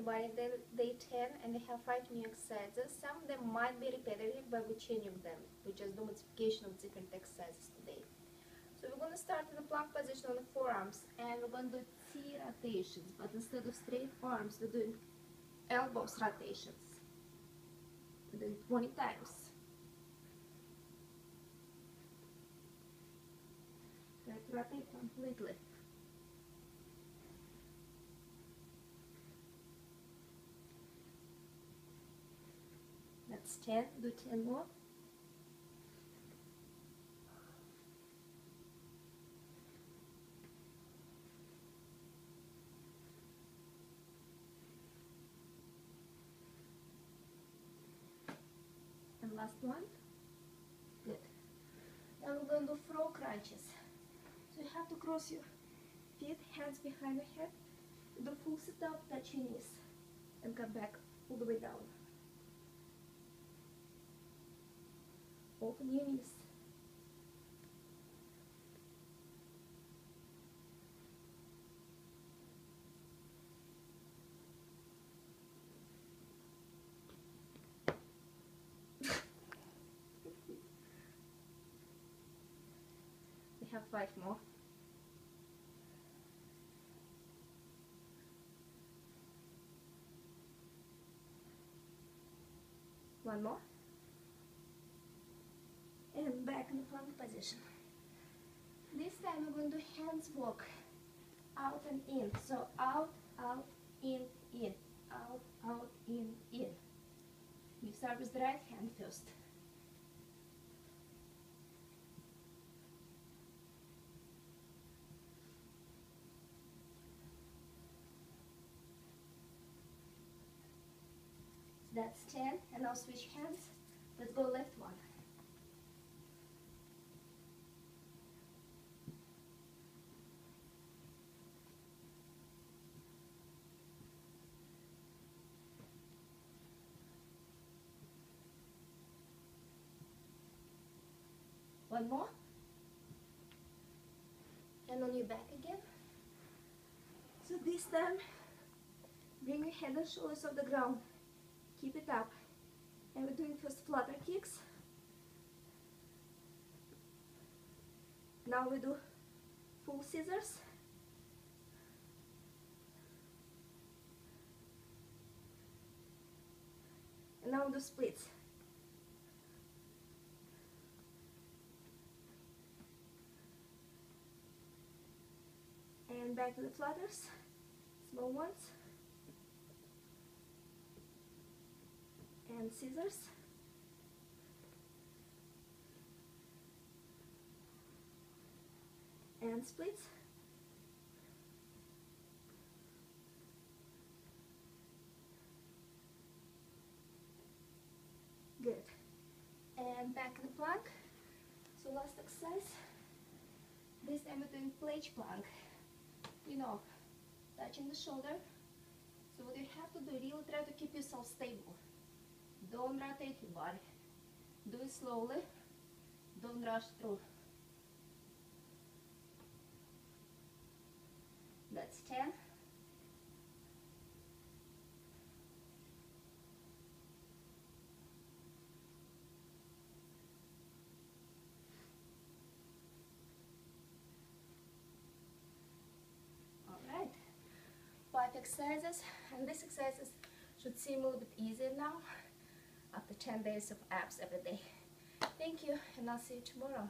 the body day, day 10 and they have 5 new exercises. Some of them might be repetitive but we're changing them. We just do modification of different exercises today. So we're going to start in the plank position on the forearms and we're going to do T rotations but instead of straight arms we're doing elbows rotations. We're doing 20 times. Rotate completely. That's 10, do 10 more. And last one. Good. Now we're going to do frog crunches. So you have to cross your feet, hands behind your head, do full sit up, touch your knees, and come back all the way down. Open knees. we have five more. One more back in the plank position. This time we're going to hands walk out and in. So out, out, in, in, out, out, in, in. You start with the right hand first. That's 10 and now switch hands. Let's go left one. One more. And on your back again. So this time, bring your head and shoulders off the ground. Keep it up. And we're doing first flutter kicks. Now we do full scissors. And now we do splits. and back to the flutters, small ones, and scissors. And splits. Good. And back to the plank. So last exercise. This time we're doing planche plank you know, touching the shoulder. So what you have to do, really try to keep yourself stable. Don't rotate your body. Do it slowly. Don't rush through. That's 10. five exercises and these exercises should seem a little bit easier now after 10 days of abs every day. Thank you and I'll see you tomorrow.